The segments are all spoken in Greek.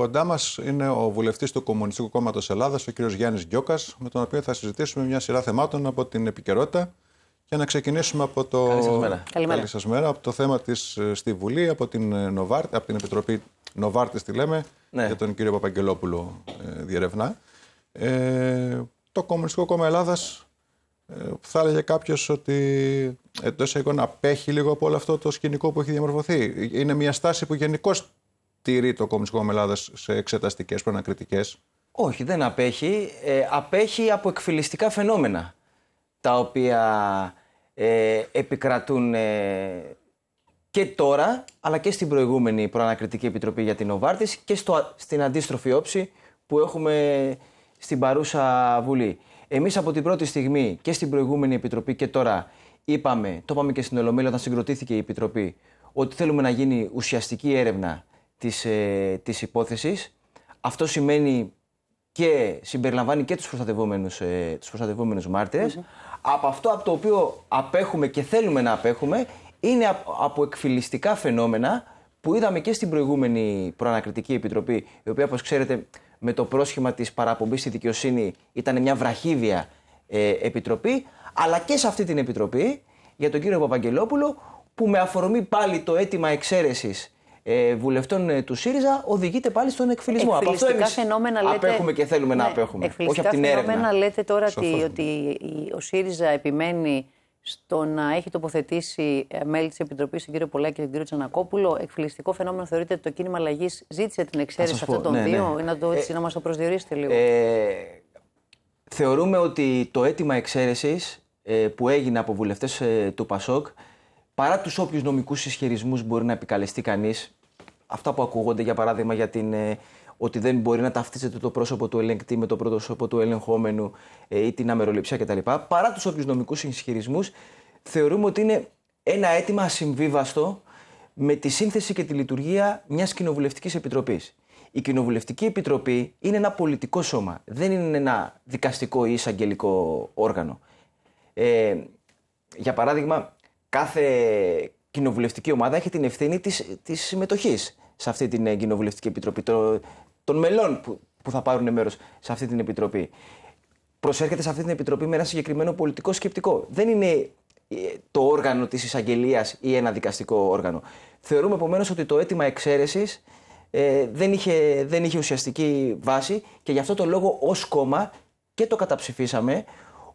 Κοντά μας είναι ο βουλευτής του Κομμουνιστικού Κόμματος Ελλάδας, ο κ. Γιάννης Γκιόκας, με τον οποίο θα συζητήσουμε μια σειρά θεμάτων από την επικαιρότητα. Και να ξεκινήσουμε από το. Καλημέρα. Καλή μέρα. Από το θέμα της στη Βουλή, από την, Νοβάρ... από την Επιτροπή Νοβάρτης, τη λέμε, Ναι. για τον κύριο Παπαγγελόπουλο ε, διερευνά. Ε, το Κομμουνιστικό Κόμμα Ελλάδας θα έλεγε κάποιος ότι εντός εικόνας απέχει λίγο από όλο αυτό το σκηνικό που έχει διαμορφωθεί. Είναι μια στάση που γενικώς τηρεί το Κομμουνιστικό Κόμμα Ελλάδα σε εξεταστικές προανακριτικές; Όχι, δεν απέχει. Ε, απέχει από εκφυλιστικά φαινόμενα τα οποία ε, επικρατούν ε, και τώρα, αλλά και στην προηγούμενη προανακριτική επιτροπή για την Νοβάρτης και στο, στην αντίστροφη όψη που έχουμε στην παρούσα Βουλή. Εμείς από την πρώτη στιγμή και στην προηγούμενη επιτροπή και τώρα είπαμε, το είπαμε και στην Ολομέλεια όταν συγκροτήθηκε η επιτροπή, ότι θέλουμε να γίνει ουσιαστική έρευνα της, ε, της υπόθεσης. Αυτό σημαίνει και συμπεριλαμβάνει και τους προστατευόμενους, ε, τους προστατευόμενους μάρτυρες. Από αυτό από το οποίο απέχουμε και θέλουμε να απέχουμε είναι από, από εκφυλιστικά φαινόμενα που είδαμε και στην προηγούμενη προανακριτική επιτροπή, η οποία όπως ξέρετε με το πρόσχημα της παραπομπής στη δικαιοσύνη ήταν μια βραχίδια ε, επιτροπή, αλλά και σε αυτή την επιτροπή για τον κύριο Παπαγγελόπουλο που με αφορμή πάλι το αίτημα εξαίρεσης ε, βουλευτών ε, του ΣΥΡΙΖΑ οδηγείται πάλι στον εκφυλισμό. Από αυτό Εκφυλιστικά εμείς φαινόμενα λέτε. απέχουμε και θέλουμε να Ναι, απέχουμε. Όχι εκφυλιστικά από την φαινόμενα έρευνα. λέτε τώρα ότι, Σαφώς. ότι η- ο ΣΥΡΙΖΑ επιμένει στο να έχει τοποθετήσει ε, μέλη της Επιτροπής, τον κύριο Πολάκη και τον κύριο Τσανακόπουλο. Εκφυλιστικό φαινόμενο θεωρείτε ότι το κίνημα αλλαγής ζήτησε την εξαίρεση σας πω, αυτών των ναι, δύο, ναι. ή να, το, έτσι, να μας το προσδιορίσετε λίγο. Ε, θεωρούμε ότι το αίτημα εξαίρεσης ε, που έγινε από βουλευτές ε, του ΠΑΣΟΚ, παρά τους όποιους νομικούς ισχυρισμούς μπορεί να επικαλεστεί κανείς, αυτά που ακούγονται για παράδειγμα για την, ε, ότι δεν μπορεί να ταυτίζεται το πρόσωπο του ελεγκτή με το πρόσωπο του ελεγχόμενου ε, ή την αμεροληψία κτλ. Παρά τους όποιους νομικούς ισχυρισμούς, θεωρούμε ότι είναι ένα αίτημα ασυμβίβαστο με τη σύνθεση και τη λειτουργία μιας κοινοβουλευτικής επιτροπής. Η Κοινοβουλευτική Επιτροπή είναι ένα πολιτικό σώμα. Δεν είναι ένα δικαστικό ή εισαγγελικό όργανο. Ε, για παράδειγμα, κάθε κοινοβουλευτική ομάδα έχει την ευθύνη της, της συμμετοχής σε αυτή την ε, Κοινοβουλευτική Επιτροπή, το- των μελών που, που θα πάρουν μέρος σε αυτή την Επιτροπή. Προσέρχεται σε αυτή την Επιτροπή με ένα συγκεκριμένο πολιτικό σκεπτικό. Δεν είναι ε, το όργανο της εισαγγελίας ή ένα δικαστικό όργανο. Θεωρούμε επομένως ότι το αίτημα εξαίρεσης ε, δεν, είχε, δεν είχε ουσιαστική βάση και γι' αυτό το λόγο ως κόμμα και το καταψηφίσαμε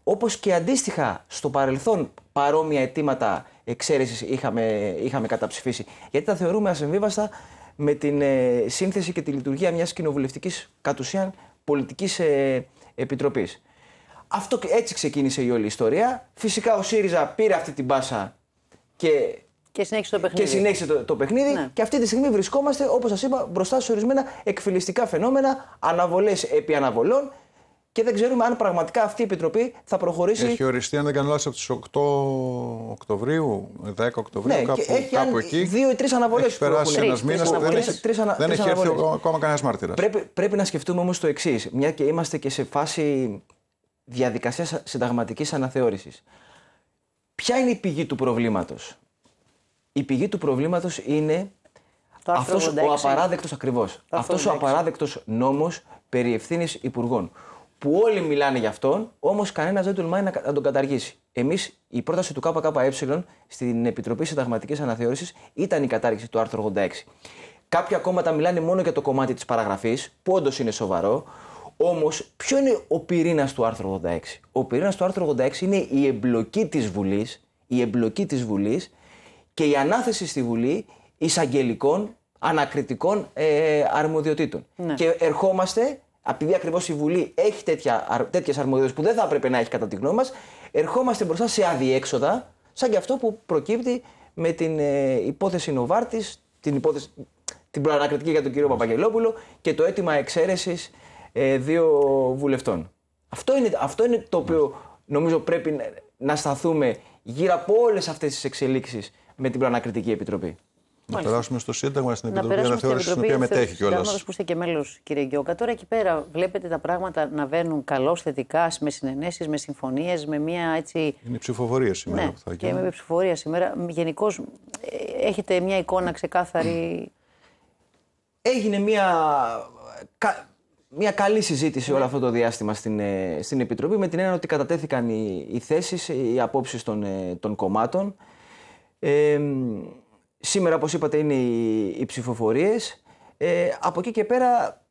όπως και αντίστοιχα στο παρελθόν παρόμοια αιτήματα εξαίρεσης είχαμε, είχαμε καταψηφίσει. Γιατί τα θεωρούμε ασυμβίβαστα με την ε, σύνθεση και τη λειτουργία μιας κοινοβουλευτικής κατ' ουσίαν πολιτικής ε, επιτροπής. Αυτό, έτσι ξεκίνησε η όλη ιστορία. Φυσικά ο ΣΥΡΙΖΑ πήρε αυτή την πάσα και και συνέχισε το παιχνίδι. και συνέχισε το, το παιχνίδι. Ναι. Και αυτή τη στιγμή βρισκόμαστε, όπως σας είπα, μπροστά σε ορισμένα εκφυλιστικά φαινόμενα, αναβολές επί αναβολών και δεν ξέρουμε αν πραγματικά αυτή η επιτροπή θα προχωρήσει. Έχει οριστεί, αν δεν κάνω λάθος, από τις 8 Οκτωβρίου, 10 Οκτωβρίου, Ναι, κάπου, και έχει κάπου αν- εκεί. δύο ή τρεις αναβολές Έχει που περάσει έχουν. ένας Τρεις, μήνας. τρεις Δεν, αναβολές. έχει- Τρεις ανα- δεν τρεις έχει έρθει αναβολές. ακόμα κανένας μάρτυρας. Πρέπει, πρέπει να σκεφτούμε όμως το εξής, μια και είμαστε και σε φάση διαδικασίας συνταγματικής αναθεώρησης. Ποια είναι η πηγή του προβλήματος, Η πηγή του προβλήματος είναι Το άρθρο αυτός 86. ο απαράδεκτος ακριβώς. άρθρο Αυτός ο 86. απαράδεκτος νόμος περί ευθύνης υπουργών. Που όλοι μιλάνε για αυτόν, όμως κανένας δεν τολμάει να, κα- να τον καταργήσει. Εμείς, η πρόταση του ΚΚΕ στην Επιτροπή Συνταγματικής Αναθεώρησης ήταν η κατάργηση του άρθρου 86. Κάποια κόμματα μιλάνε μόνο για το κομμάτι της παραγραφής, που όντως είναι σοβαρό. Όμως, ποιο είναι ο πυρήνας του άρθρου 86. Ο πυρήνας του άρθρου 86 είναι η εμπλοκή της Βουλής, η εμπλοκή της Βουλής και η ανάθεση στη Βουλή εισαγγελικών ανακριτικών ε, αρμοδιοτήτων. Ναι. Και ερχόμαστε, επειδή ακριβώς η Βουλή έχει τέτοια, τέτοιες αρμοδιότητες που δεν θα έπρεπε να έχει κατά τη γνώμη μας, ερχόμαστε μπροστά σε αδιέξοδα, σαν και αυτό που προκύπτει με την ε, υπόθεση Νοβάρτης, την, υπόθεση, την προανακριτική για τον κύριο Παπαγγελόπουλο και το αίτημα εξαίρεσης ε, δύο βουλευτών. Αυτό είναι, αυτό είναι το οποίο νομίζω πρέπει να, να σταθούμε γύρω από όλες αυτές τις εξελίξεις με την προανακριτική επιτροπή. Να περάσουμε στο Σύνταγμα, στην Να Επιτροπή περάσουμε στην Αναθεώρησης, στην Επιτροπή οποία μετέχει κιόλας. Συντάγματος που είστε και μέλος, κύριε Γκιόκα. Τώρα εκεί πέρα βλέπετε τα πράγματα να βαίνουν καλώς, θετικά, με συνενέσεις, με συμφωνίες, με μια έτσι. Είναι ψηφοφορίε σήμερα Ναι, που θα και γίνουν. με ψηφοφορία σήμερα. Γενικώς έχετε μια εικόνα ξεκάθαρη. Έγινε μια μια καλή συζήτηση όλο αυτό το διάστημα στην, ε, στην Επιτροπή με την έννοια ότι κατατέθηκαν οι, οι θέσεις, οι απόψεις των, ε, των κομμάτων. Ε, σήμερα, όπως είπατε, είναι οι, οι ψηφοφορίες. Ε, από εκεί και πέρα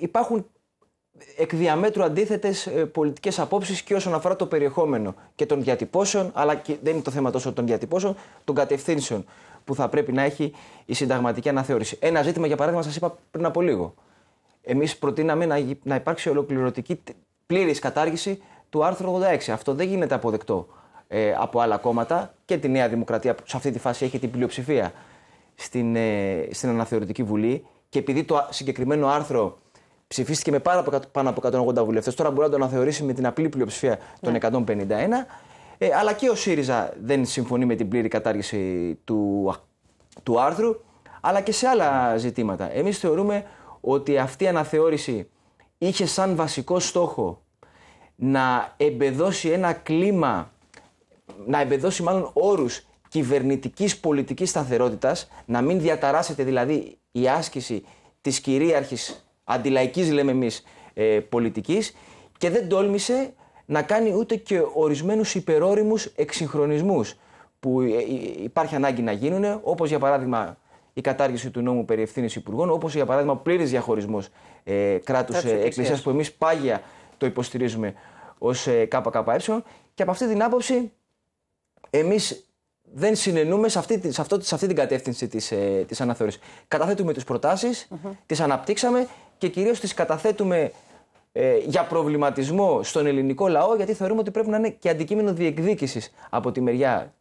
υπάρχουν εκ διαμέτρου αντίθετες πολιτικές απόψεις και όσον αφορά το περιεχόμενο και των διατυπώσεων, αλλά και δεν είναι το θέμα τόσο των διατυπώσεων, των κατευθύνσεων που θα πρέπει να έχει η συνταγματική αναθεώρηση. Ένα ζήτημα, για παράδειγμα, σας είπα πριν από λίγο εμείς προτείναμε να, να υπάρξει ολοκληρωτική πλήρης κατάργηση του άρθρου 86. Αυτό δεν γίνεται αποδεκτό ε, από άλλα κόμματα και τη Νέα Δημοκρατία που σε αυτή τη φάση έχει την πλειοψηφία στην, ε, στην Αναθεωρητική Βουλή. Και επειδή το συγκεκριμένο άρθρο ψηφίστηκε με πάνω από, πάνω από 180 βουλευτές, τώρα μπορεί να το αναθεωρήσει με την απλή πλειοψηφία των 151. Ναι. Ε, αλλά και ο ΣΥΡΙΖΑ δεν συμφωνεί με την πλήρη κατάργηση του, του άρθρου, αλλά και σε άλλα ζητήματα. Εμείς θεωρούμε ότι αυτή η αναθεώρηση είχε σαν βασικό στόχο να εμπεδώσει ένα κλίμα, να εμπεδώσει μάλλον όρους κυβερνητικής πολιτικής σταθερότητας, να μην διαταράσσεται δηλαδή η άσκηση της κυρίαρχης αντιλαϊκής λέμε εμείς ε, πολιτικής και δεν τόλμησε να κάνει ούτε και ορισμένους υπερόριμους εξυγχρονισμούς που ε, ε, υπάρχει ανάγκη να γίνουν, όπως για παράδειγμα η κατάργηση του νόμου περί ευθύνης υπουργών, όπως για παράδειγμα ο πλήρης διαχωρισμός ε, κράτους ε, εκκλησίας που εμείς πάγια το υποστηρίζουμε ως ε, ΚΚΕ. Και από αυτή την άποψη, εμείς δεν συνενούμε σε αυτή, σε αυτό, σε αυτή την κατεύθυνση της ε, της αναθεώρησης. Καταθέτουμε τις προτάσεις, mm-hmm. τις αναπτύξαμε και κυρίως τις καταθέτουμε ε, για προβληματισμό στον ελληνικό λαό, γιατί θεωρούμε ότι πρέπει να είναι και αντικείμενο διεκδίκησης από τη μεριά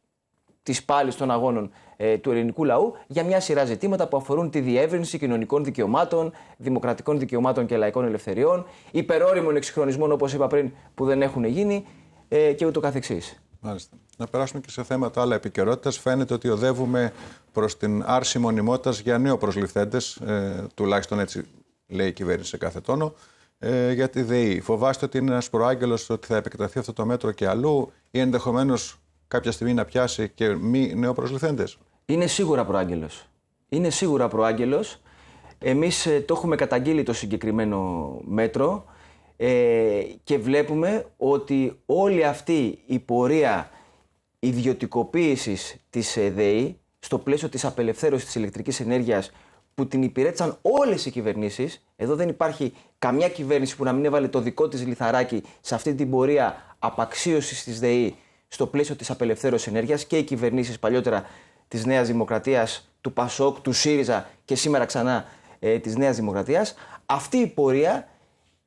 της πάλης των αγώνων ε, του ελληνικού λαού για μια σειρά ζητήματα που αφορούν τη διεύρυνση κοινωνικών δικαιωμάτων, δημοκρατικών δικαιωμάτων και λαϊκών ελευθεριών, υπερόριμων εξυγχρονισμών, όπως είπα πριν, που δεν έχουν γίνει ε, και ούτω καθεξής. Μάλιστα. Να περάσουμε και σε θέματα άλλα επικαιρότητας. Φαίνεται ότι οδεύουμε προς την άρση μονιμότητας για νέο ε, τουλάχιστον έτσι λέει η κυβέρνηση σε κάθε τόνο, ε, για τη ΔΕΗ. Φοβάστε ότι είναι ένας προάγγελος ότι θα επεκταθεί αυτό το μέτρο και αλλού ή ενδεχομένως κάποια στιγμή να πιάσει και μη νεοπροσληθέντες. Είναι σίγουρα προάγγελος. Είναι σίγουρα προάγγελος. Εμείς ε, το έχουμε καταγγείλει το συγκεκριμένο μέτρο ε, και βλέπουμε ότι όλη αυτή η πορεία ιδιωτικοποίησης της ΔΕΗ στο πλαίσιο της απελευθέρωσης της ηλεκτρικής ενέργειας που την υπηρέτησαν όλες οι κυβερνήσεις, εδώ δεν υπάρχει καμιά κυβέρνηση που να μην έβαλε το δικό της λιθαράκι σε αυτή την πορεία απαξίωσης της ΔΕΗ στο πλαίσιο της απελευθέρωσης ενέργειας και οι κυβερνήσεις παλιότερα της Νέας Δημοκρατίας, του Πασόκ, του ΣΥΡΙΖΑ και σήμερα ξανά ε, της Νέας Δημοκρατίας, αυτή η πορεία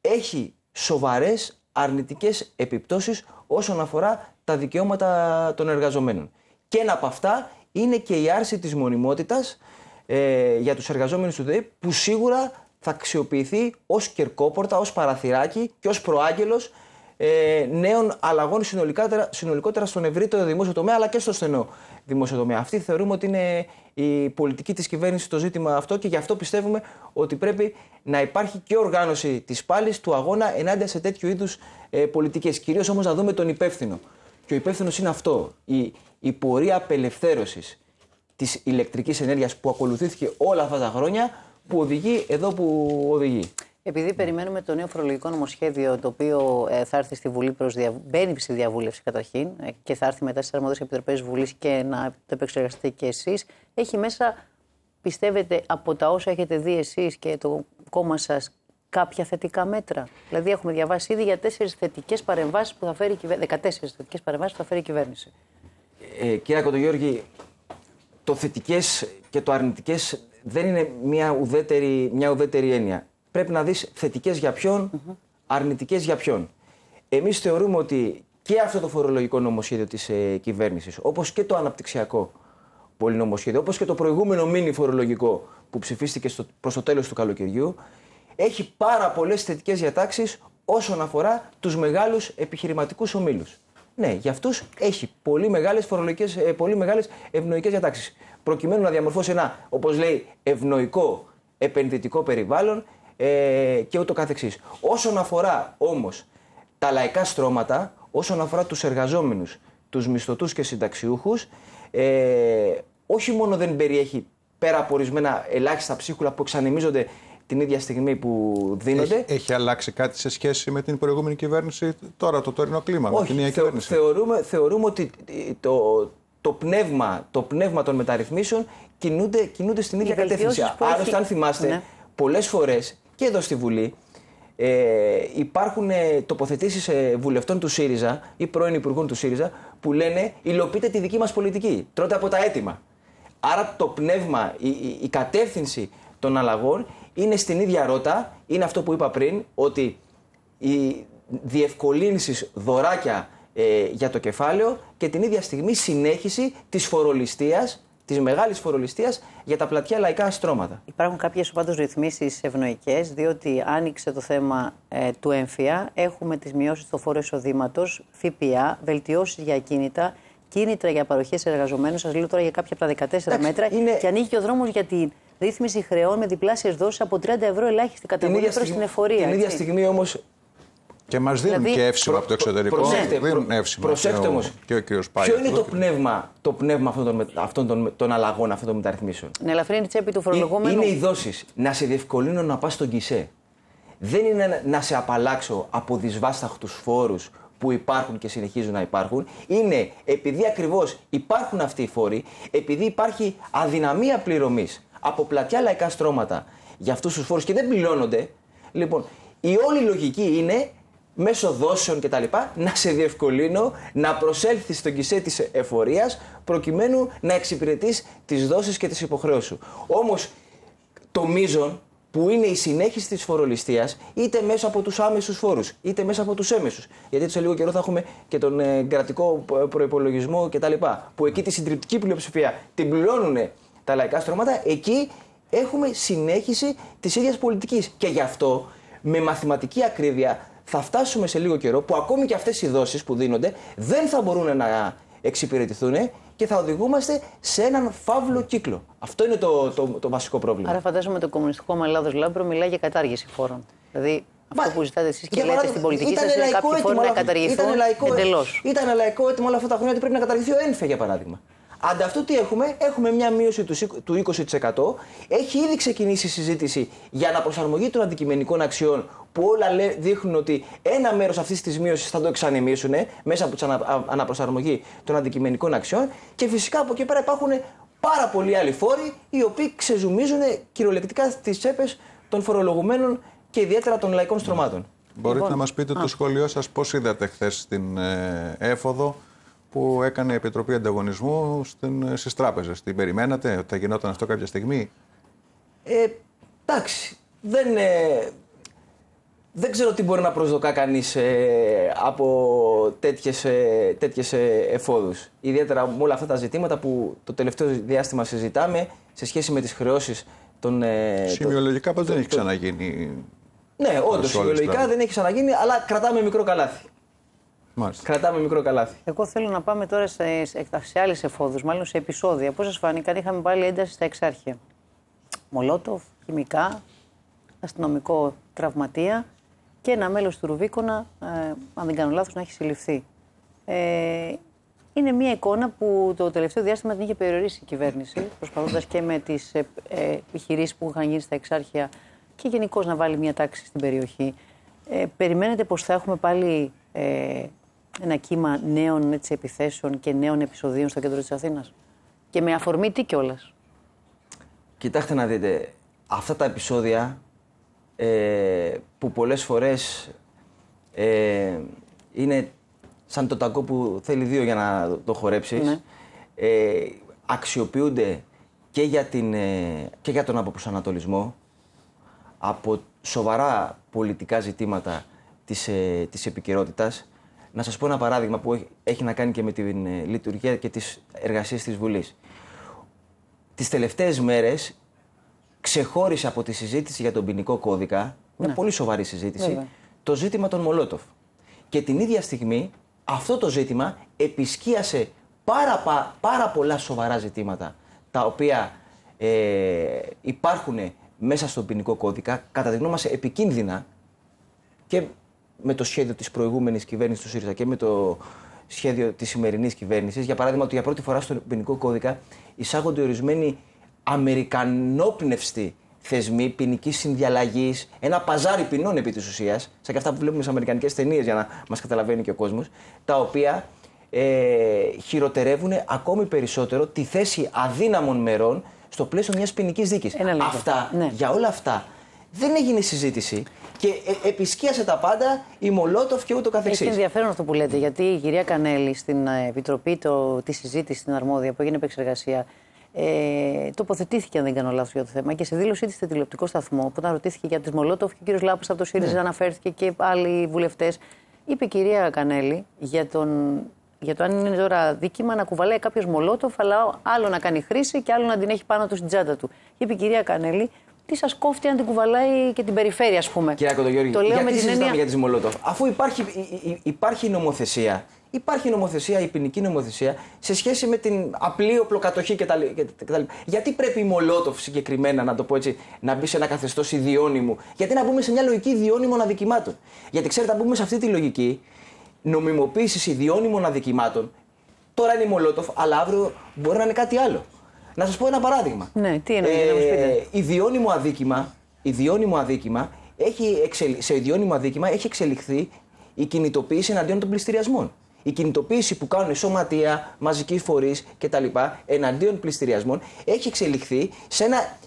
έχει σοβαρές αρνητικές επιπτώσεις όσον αφορά τα δικαιώματα των εργαζομένων. Και ένα από αυτά είναι και η άρση της μονιμότητας ε, για τους εργαζόμενους του ΔΕΗ που σίγουρα θα αξιοποιηθεί ως κερκόπορτα, ως παραθυράκι και ως προάγγελος ε, νέων αλλαγών συνολικότερα, συνολικότερα στον ευρύτερο δημόσιο τομέα αλλά και στο στενό δημόσιο τομέα. Αυτή θεωρούμε ότι είναι η πολιτική της κυβέρνησης το ζήτημα αυτό και γι' αυτό πιστεύουμε ότι πρέπει να υπάρχει και οργάνωση της πάλης του αγώνα ενάντια σε τέτοιου είδους ε, πολιτικές. Κυρίως όμως να δούμε τον υπεύθυνο. Και ο υπεύθυνος είναι αυτό. Η, η πορεία απελευθέρωσης της ηλεκτρικής ενέργειας που ακολουθήθηκε όλα αυτά τα χρόνια που οδηγεί εδώ που οδηγεί. Επειδή περιμένουμε το νέο φορολογικό νομοσχέδιο, το οποίο ε, θα έρθει στη Βουλή προς δια... μπαίνει στη διαβούλευση καταρχήν ε, και θα έρθει μετά στις αρμόδιες επιτροπές Βουλής και να το επεξεργαστείτε και εσείς, έχει μέσα, πιστεύετε, από τα όσα έχετε δει εσείς και το κόμμα σας, κάποια θετικά μέτρα; Δηλαδή, έχουμε διαβάσει ήδη για τέσσερις θετικές παρεμβάσεις που θα φέρει η κυβέρνηση. 14 θετικές παρεμβάσεις που θα φέρει η κυβέρνηση. Ε, κύριε Κοντογιώργη, το θετικές και το αρνητικές δεν είναι μια ουδέτερη, μια ουδέτερη έννοια πρέπει να δεις θετικές για ποιον, mm-hmm. αρνητικές για ποιον. Εμείς θεωρούμε ότι και αυτό το φορολογικό νομοσχέδιο της ε, κυβέρνησης, όπως και το αναπτυξιακό πολυνομοσχέδιο, όπως και το προηγούμενο μήνυ φορολογικό που ψηφίστηκε στο, προς το τέλος του καλοκαιριού, έχει πάρα πολλές θετικές διατάξεις όσον αφορά τους μεγάλους επιχειρηματικούς ομίλους. Ναι, για αυτούς έχει πολύ μεγάλες φορολογικές, ε, πολύ μεγάλες ευνοϊκές διατάξεις. Προκειμένου να διαμορφώσει ένα, όπως λέει, ευνοϊκό επενδυτικό περιβάλλον ε, και ούτω καθεξής. Όσον αφορά όμως τα λαϊκά στρώματα, όσον αφορά τους εργαζόμενους, τους μισθωτούς και συνταξιούχους, ε, όχι μόνο δεν περιέχει πέρα από ορισμένα ελάχιστα ψίχουλα που εξανεμίζονται την ίδια στιγμή που δίνονται. Έχει, έχει αλλάξει κάτι σε σχέση με την προηγούμενη κυβέρνηση, τώρα το τωρινό κλίμα, Όχι, με την νέα θε- κυβέρνηση; θεωρούμε, θεωρούμε ότι το, το, πνεύμα, το πνεύμα των μεταρρυθμίσεων κινούνται, κινούνται στην ίδια βελτιώσεις κατεύθυνση. που Άλλωστε, έχει- αν θυμάστε, Ναι. πολλές φορές και εδώ στη Βουλή ε, υπάρχουν ε, τοποθετήσεις ε, βουλευτών του ΣΥΡΙΖΑ ή πρώην υπουργών του ΣΥΡΙΖΑ που λένε υλοποιείτε τη δική μας πολιτική. Τρώτε από τα έτοιμα. Άρα το πνεύμα, η, η, η κατεύθυνση των αλλαγών είναι στην ίδια ρότα. Είναι αυτό που είπα πριν, ότι οι διευκολύνσεις δωράκια ε, για το κεφάλαιο και την ίδια στιγμή συνέχιση της φορολιστίας, της μεγάλης φορολιστίας για τα πλατιά λαϊκά στρώματα. Υπάρχουν κάποιες πάντως ρυθμίσεις ευνοϊκές, διότι άνοιξε το θέμα ε, του έμφυα. Έχουμε τις μειώσεις στο φόρο εισοδήματος, ΦΠΑ, βελτιώσεις για ακίνητα, κίνητρα για παροχές εργαζομένων. Σας λέω τώρα για κάποια από τα 14 Εντάξει, μέτρα. είναι- Και ανοίγει και ο δρόμος για τη ρύθμιση χρεών με διπλάσιες δόσεις από 30 ευρώ ελάχιστη καταβολή προς την εφορία. την ίδια έτσι. στιγμή όμως Και μας δίνουν Δηλαδή- και εύσημα από το εξωτερικό. προσέχτε, δίνουν προ- εύσημα. προσέχτε και ο- όμως. Και ο κ. Πάγια. Ποιο είναι το πνεύμα, το πνεύμα αυτών, των, με- αυτών των, των αλλαγών, αυτών των μεταρρυθμίσεων; Να ελαφρύνει τη τσέπη του Ε- φορολογούμενου. Είναι οι δόσεις. Να σε διευκολύνω να πας στον Κισέ. Δεν είναι να σε απαλλάξω από δυσβάσταχτους φόρους που υπάρχουν και συνεχίζουν να υπάρχουν. Είναι επειδή ακριβώς υπάρχουν αυτοί οι φόροι, επειδή υπάρχει αδυναμία πληρωμής από πλατιά λαϊκά στρώματα για αυτούς τους φόρους και δεν πληρώνονται. Λοιπόν, η όλη λογική είναι μέσω δόσεων κτλ. να σε διευκολύνω να προσέλθεις στον κισέ της εφορίας προκειμένου να εξυπηρετείς τις δόσεις και τις υποχρεώσεις σου. Όμως το μείζον που είναι η συνέχιση της φορολιστία είτε μέσα από τους άμεσους φόρους είτε μέσα από τους έμμεσους. Γιατί σε λίγο καιρό θα έχουμε και τον ε, κρατικό προϋπολογισμό κτλ. Που εκεί τη συντριπτική πλειοψηφία την πληρώνουν τα λαϊκά στρώματα. Εκεί έχουμε συνέχιση της ίδιας πολιτικής. Και γι' αυτό με μαθηματική ακρίβεια θα φτάσουμε σε λίγο καιρό που ακόμη και αυτές οι δόσεις που δίνονται δεν θα μπορούν να εξυπηρετηθούν και θα οδηγούμαστε σε έναν φαύλο κύκλο. Αυτό είναι το, το, το βασικό πρόβλημα. Άρα φαντάζομαι το Κομμουνιστικό Κόμμα Ελλάδος Λάμπρο μιλάει για κατάργηση φόρων. Δηλαδή αυτό Μα, που ζητάτε εσείς και για λέτε παράδειγμα, στην πολιτική ήταν σας είναι λαϊκό κάποιοι φόροι αίτημα να όλα- καταργηθούν ήταν λαϊκό- εντελώς. Ήταν λαϊκό έτοιμο όλα αυτά τα χρόνια ότι πρέπει να καταργηθεί ο ΕΝΦΕ για παράδειγμα. Ανταυτού τι έχουμε, έχουμε μια μείωση του σι- του 20%. Έχει ήδη ξεκινήσει η συζήτηση για αναπροσαρμογή των αντικειμενικών αξιών που όλα λέ- δείχνουν ότι ένα μέρος αυτής της μείωσης θα το εξανεμίσουν μέσα από την αναπροσαρμογή των αντικειμενικών αξιών. Και φυσικά από εκεί πέρα υπάρχουν πάρα πολλοί άλλοι φόροι οι οποίοι ξεζουμίζουν κυριολεκτικά τι τσέπες των φορολογουμένων και ιδιαίτερα των λαϊκών στρωμάτων. Μπορείτε Λοιπόν, να μας πείτε το σχόλιο σας πώς είδατε χθες την ε, έφοδο που έκανε η Επιτροπή Ανταγωνισμού στην, στις τράπεζες. Την περιμένατε ότι θα γινόταν αυτό κάποια στιγμή; Ε, εντάξει, δεν, ε, δεν ξέρω τι μπορεί να προσδοκά κανείς ε, από τέτοιες, ε, τέτοιες ε, εφόδους. Ιδιαίτερα με όλα αυτά τα ζητήματα που το τελευταίο διάστημα συζητάμε σε σχέση με τις χρεώσεις των... ε, των- Σημειολογικά πάντως δεν έχει ξαναγίνει. Ναι, όντως, όλες τις σημειολογικά τράπεζες. δεν έχει ξαναγίνει, αλλά κρατάμε μικρό καλάθι. Μάλιστα. Κρατάμε μικρό καλάθι. Εγώ θέλω να πάμε τώρα σε, σε, σε άλλες εφόδους, μάλλον σε επεισόδια. Πώς σας φάνηκαν, είχαμε πάλι ένταση στα εξάρχεια. Μολότοφ, χημικά, αστυνομικό τραυματία και ένα μέλος του Ρουβίκονα, ε, αν δεν κάνω λάθος, να έχει συλληφθεί. Ε, είναι μια εικόνα που το τελευταίο διάστημα την είχε περιορίσει η κυβέρνηση, προσπαθώντας και με τις ε, ε, επιχειρήσεις που είχαν γίνει στα εξάρχεια και γενικώς να βάλει μια τάξη στην περιοχή. Ε, περιμένετε πως θα έχουμε πάλι ε, ένα κύμα νέων έτσι, επιθέσεων και νέων επεισοδίων στο κέντρο της Αθήνας. Και με αφορμή τι κιόλας. Κοιτάξτε να δείτε, αυτά τα επεισόδια ε, που πολλές φορές ε, είναι σαν το τακό που θέλει δύο για να το χορέψεις, Ναι. ε, αξιοποιούνται και για, την, ε, και για τον αποπροσανατολισμό από σοβαρά πολιτικά ζητήματα της, ε, της επικαιρότητας. Να σας πω ένα παράδειγμα που έχει- έχει να κάνει και με την ε, λειτουργία και τις εργασίες της Βουλής τις τελευταίες μέρες ξεχώρισε από τη συζήτηση για τον ποινικό κώδικα, μια πολύ σοβαρή συζήτηση, Βέβαια. το ζήτημα των Μολότοφ. Και την ίδια στιγμή αυτό το ζήτημα επισκίασε πάρα, πα- πάρα πολλά σοβαρά ζητήματα τα οποία ε, υπάρχουν μέσα στον ποινικό κώδικα, κατά τη γνώμη μας επικίνδυνα και με το σχέδιο της προηγούμενης κυβέρνησης του ΣΥΡΙΖΑ και με το σχέδιο της σημερινής κυβέρνησης. Για παράδειγμα, ότι για πρώτη φορά στον ποινικό κώδικα εισάγονται ορισμένοι αμερικανόπνευστοι θεσμοί ποινική συνδιαλλαγής, ένα παζάρι ποινών επί της ουσίας, σαν και αυτά που βλέπουμε στις Αμερικανικές ταινίες για να μας καταλαβαίνει και ο κόσμος, τα οποία ε, χειροτερεύουν ακόμη περισσότερο τη θέση αδύναμων μερών στο πλαίσιο μιας ποινικής δίκης. Αυτά, ναι. για όλα αυτά, δεν έγινε συζήτηση και ε, επισκίασε τα πάντα η Μολότοφ και ούτω καθεξής. Έχει ενδιαφέρον αυτό που λέτε, γιατί η κυρία Κανέλη στην ε, Επιτροπή το, τη συζήτηση στην Αρμόδια που έγινε επεξεργασία ε, τοποθετήθηκε, αν δεν κάνω λάθος, για το θέμα και σε δήλωσή της στο τηλεοπτικό σταθμό, που όταν ρωτήθηκε για τι Μολότοφ και ο κύριος Λάπο από το ΣΥΡΙΖΑ ναι. αναφέρθηκε και άλλοι βουλευτές, είπε η κυρία Κανέλη για, τον, για το αν είναι τώρα δίκημα να κουβαλάει κάποιος Μολότοφ, αλλά άλλο να κάνει χρήση και άλλο να την έχει πάνω του στην τσάντα του. είπε η κυρία Κανέλη τι σας κόφτει αν την κουβαλάει και την περιφέρεια, ας πούμε. Κύριε Κοντογιώργη, το λέω γιατί με την έννοια... για τι Μολότοφ. Αφού υπάρχει, υπάρχει νομοθεσία, υπάρχει νομοθεσία, η ποινική νομοθεσία σε σχέση με την απλή οπλοκατοχή κτλ. Γιατί πρέπει η Μολότοφ συγκεκριμένα, να το πω έτσι, να μπει σε ένα καθεστώς ιδιώνυμου; Γιατί να μπούμε σε μια λογική ιδιώνυμων αδικημάτων; Γιατί ξέρετε, αν μπούμε σε αυτή τη λογική νομιμοποίησης ιδιώνυμων αδικημάτων, τώρα είναι η Μολότοφ, αλλά αύριο μπορεί να είναι κάτι άλλο. Να σας πω ένα παράδειγμα. Ναι, τι εννοείται, ε, να πείτε. Ιδιώνυμο αδίκημα, ιδιώνυμο αδίκημα έχει εξελι... σε ιδιώνυμο αδίκημα έχει εξελιχθεί η κινητοποίηση εναντίον των πληστηριασμών. Η κινητοποίηση που κάνουν σωματεία, μαζικοί φορείς κτλ. εναντίον πληστηριασμών έχει εξελιχθεί σε ένα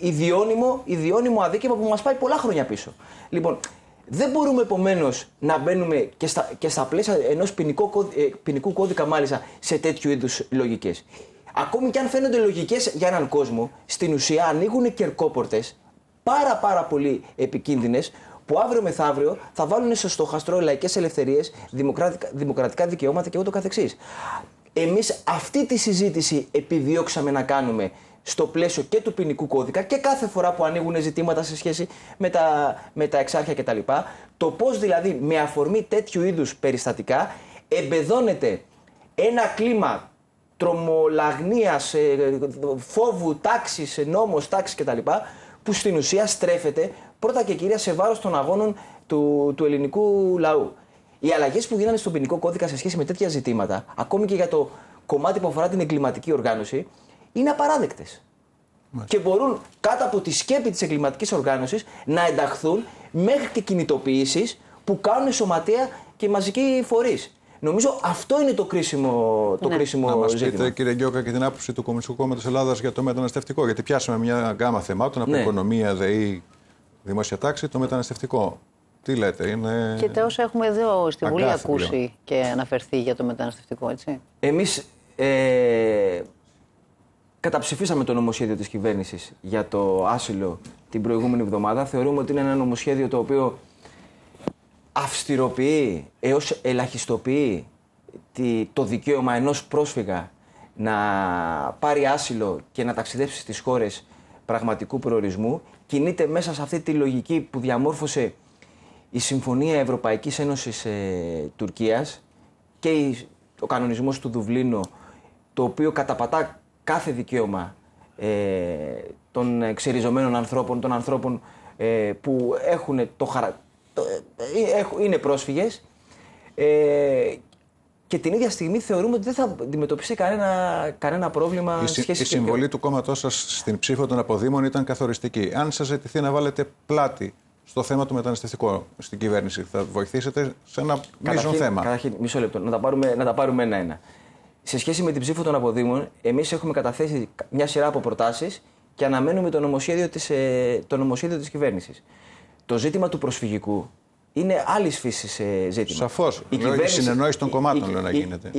ιδιώνυμο, ιδιώνυμο αδίκημα που μας πάει πολλά χρόνια πίσω. Λοιπόν, δεν μπορούμε επομένως να μπαίνουμε και στα, και στα πλαίσια ενός ποινικού, ε, ποινικού κώδικα, μάλιστα, σε τέτοιου είδους λογικές ακόμη και αν φαίνονται λογικές για έναν κόσμο, στην ουσία ανοίγουν κερκόπορτες πάρα πάρα πολύ επικίνδυνες που αύριο μεθαύριο θα βάλουν στο στοχαστρό λαϊκές ελευθερίες, δημοκρατικά, δημοκρατικά δικαιώματα και ούτω καθεξής. Εμείς αυτή τη συζήτηση επιδιώξαμε να κάνουμε στο πλαίσιο και του ποινικού κώδικα και κάθε φορά που ανοίγουν ζητήματα σε σχέση με τα, με τα εξάρχεια κτλ. Το πώς δηλαδή με αφορμή τέτοιου είδους περιστατικά εμπεδώνεται ένα κλίμα τρομολαγνίας, ε, φόβου, τάξης, νόμος, τάξης κτλ. που στην ουσία στρέφεται πρώτα και κυρία σε βάρος των αγώνων του, του ελληνικού λαού. Οι αλλαγές που γίνανε στον ποινικό κώδικα σε σχέση με τέτοια ζητήματα, ακόμη και για το κομμάτι που αφορά την εγκληματική οργάνωση, είναι απαράδεκτες. Και μπορούν κάτω από τη σκέπη της εγκληματικής οργάνωσης να ενταχθούν μέχρι και κινητοποιήσεις που κάνουν σωματεία και μαζικοί φορείς. Νομίζω αυτό είναι το κρίσιμο, το ναι. κρίσιμο να μας πείτε, κύριε Γκιόκα, και την άποψη του Κομμουνιστικού Κόμματος Ελλάδας για το μεταναστευτικό. Γιατί πιάσαμε μια γκάμα θεμάτων από ναι. οικονομία, ΔΕΗ, δημόσια τάξη, το μεταναστευτικό. Τι λέτε, είναι. Και τα όσα έχουμε εδώ στη Βουλή ακούσει και αναφερθεί για το μεταναστευτικό, έτσι. Εμείς ε, καταψηφίσαμε το νομοσχέδιο της κυβέρνησης για το άσυλο την προηγούμενη εβδομάδα. Θεωρούμε ότι είναι ένα νομοσχέδιο το οποίο αυστηροποιεί έως ελαχιστοποιεί το δικαίωμα ενός πρόσφυγα να πάρει άσυλο και να ταξιδέψει στις χώρες πραγματικού προορισμού κινείται μέσα σε αυτή τη λογική που διαμόρφωσε η Συμφωνία Ευρωπαϊκής Ένωσης ε, Τουρκίας και ο κανονισμός του Δουβλίνου το οποίο καταπατά κάθε δικαίωμα ε, των εξεριζομένων ανθρώπων, των ανθρώπων ε, που έχουν το, χαρακτήρα ε, ε, είναι πρόσφυγες ε, και την ίδια στιγμή θεωρούμε ότι δεν θα αντιμετωπίσει κανένα, κανένα πρόβλημα η, σχέση Η συμβολή του κόμματός σας στην ψήφο των αποδήμων ήταν καθοριστική. Αν σας ζητηθεί να βάλετε πλάτη στο θέμα του μεταναστευτικού στην κυβέρνηση, θα βοηθήσετε σε ένα μείζον θέμα; Καταρχήν, μισό λεπτό, να τα πάρουμε, να τα πάρουμε ένα-ένα. Σε σχέση με την ψήφο των αποδήμων, εμείς έχουμε καταθέσει μια σειρά από προτάσεις και αναμένουμε το νομοσχέδιο της το νομοσχέδιο της κυβέρνησης. Το ζήτημα του προσφυγικού είναι άλλη φύση ε, ζήτημα. Σαφώς. Η, η συνεννόηση των κομμάτων λέει να γίνεται.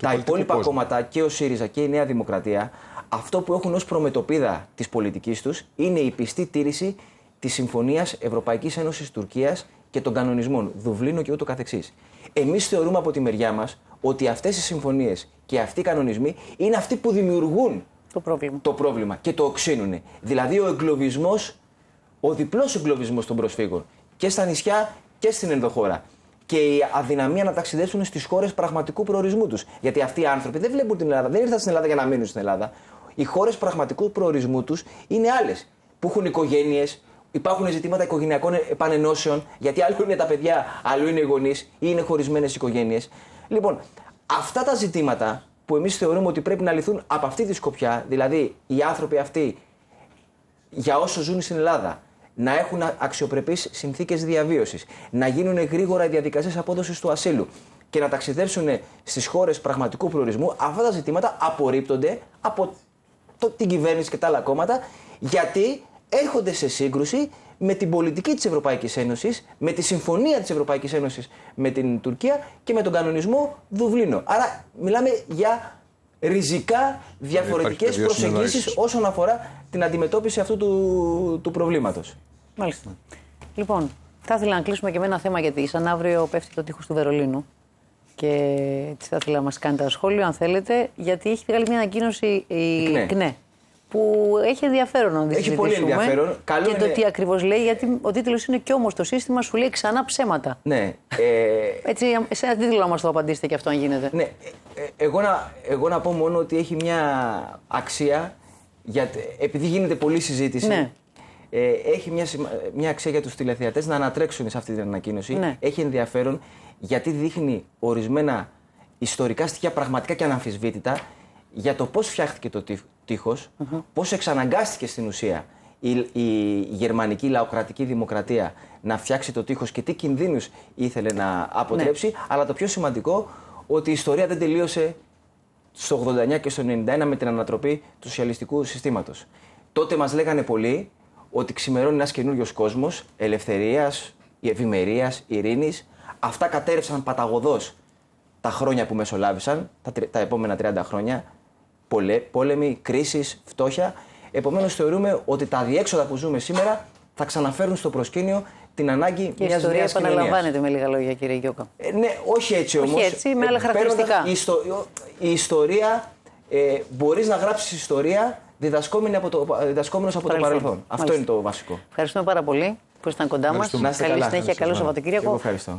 τα υπόλοιπα κόσμου. κόμματα και ο ΣΥΡΙΖΑ και η Νέα Δημοκρατία αυτό που έχουν ως προμετωπίδα της πολιτικής τους είναι η πιστή τήρηση της Συμφωνίας Ευρωπαϊκής Ένωσης Τουρκίας και των κανονισμών Δουβλίνο και ούτω καθεξής. Εμείς θεωρούμε από τη μεριά μας ότι αυτές οι συμφωνίες και αυτοί οι κανονισμοί είναι αυτοί που δημιουργούν το πρόβλημα, το πρόβλημα και το οξύνουν. Δηλαδή ο εγκλωβισμός ο διπλός εγκλωβισμός των προσφύγων και στα νησιά και στην ενδοχώρα. Και η αδυναμία να ταξιδέψουν στις χώρες πραγματικού προορισμού τους. Γιατί αυτοί οι άνθρωποι δεν βλέπουν την Ελλάδα, δεν ήρθαν στην Ελλάδα για να μείνουν στην Ελλάδα. Οι χώρες πραγματικού προορισμού τους είναι άλλες. Που έχουν οικογένειες, υπάρχουν ζητήματα οικογενειακών επανενώσεων, γιατί άλλο είναι τα παιδιά, άλλο είναι οι γονείς ή είναι χωρισμένες οικογένειες. Λοιπόν, αυτά τα ζητήματα που εμείς θεωρούμε ότι πρέπει να λυθούν από αυτή τη σκοπιά, δηλαδή οι άνθρωποι αυτοί για όσο ζουν στην Ελλάδα. Να έχουν αξιοπρεπείς συνθήκες διαβίωσης. Να γίνουν γρήγορα οι διαδικασίες απόδοσης του ασύλου και να ταξιδέψουν στις χώρες πραγματικού προορισμού, αυτά τα ζητήματα απορρίπτονται από το, την κυβέρνηση και τα άλλα κόμματα, γιατί έρχονται σε σύγκρουση με την πολιτική της Ευρωπαϊκής Ένωσης, με τη συμφωνία της Ευρωπαϊκής Ένωσης με την Τουρκία και με τον κανονισμό Δουβλίνο. Άρα μιλάμε για ριζικά διαφορετικές πεδίο προσεγγίσεις συνεννόησης. όσον αφορά την αντιμετώπιση αυτού του, του προβλήματος. Μάλιστα. Λοιπόν, θα ήθελα να κλείσουμε και με ένα θέμα γιατί σαν αύριο πέφτει το τείχος του Βερολίνου. Και έτσι θα ήθελα να μας κάνετε ένα σχόλιο, αν θέλετε, γιατί έχει βγάλει μια ανακοίνωση η ΚΝΕ. ΚΝΕ. Που έχει ενδιαφέρον να τη Έχει πολύ συζητήσουμε. ενδιαφέρον. Καλό και το είναι- τι ακριβώς λέει, γιατί ο τίτλος είναι κι όμως το σύστημα σου λέει ξανά ψέματα. Ναι, ε, Έτσι, σε ένα τίτλο να μας το απαντήσετε και αυτό, αν γίνεται. Ναι, ε, ε, εγώ να, εγώ να πω μόνο ότι έχει μια αξία, για, επειδή γίνεται πολλή συζήτηση, Ναι. Ε, έχει μια, σημα- μια αξία για τους τηλεθεατές να ανατρέξουν σε αυτή την ανακοίνωση. Ναι. Έχει ενδιαφέρον γιατί δείχνει ορισμένα ιστορικά στοιχεία πραγματικά και αναμφισβήτητα για το πώς φτιάχτηκε το τείχ- τείχος, πώς εξαναγκάστηκε στην ουσία η, η γερμανική λαοκρατική δημοκρατία να φτιάξει το τείχος και τι κινδύνους ήθελε να αποτρέψει, αλλά το πιο σημαντικό ότι η ιστορία δεν τελείωσε στο 89 και στο 91 με την ανατροπή του σοσιαλιστικού συστήματος. Τότε μας λέγανε πολλοί ότι ξημερώνει ένας καινούριο κόσμος ελευθερίας, ευημερίας, ειρήνης. Αυτά κατέρευσαν παταγωδός τα χρόνια που μεσολάβησαν, τα, τρι- τα επόμενα 30 χρόνια. Πολέ, πόλεμοι, κρίσεις, φτώχεια. Επομένως θεωρούμε ότι τα διέξοδα που ζούμε σήμερα θα ξαναφέρουν στο προσκήνιο την ανάγκη Και η μιας ιστορία νέας κοινωνίας. επαναλαμβάνεται με λίγα λόγια, κύριε Γιώκα. Ε, ναι, όχι έτσι Όχι όμως. έτσι, με άλλα Ε, χαρακτηριστικά. παίρνοντας- Η, ιστο- η ιστορία, ε, μπορείς να γράψεις ιστορία διδασκόμενη από το, διδασκόμενος από το Παρελθόν. παρελθόν. Αυτό Μάλιστα. είναι το βασικό. Ευχαριστούμε πάρα πολύ που ήσταν κοντά μας. Ευχαριστούμε. Να είστε Καλή καλά. συνέχεια, καλό Ευχαριστώ. Σαββατοκύριακο. Εγώ ευχαριστώ.